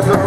네.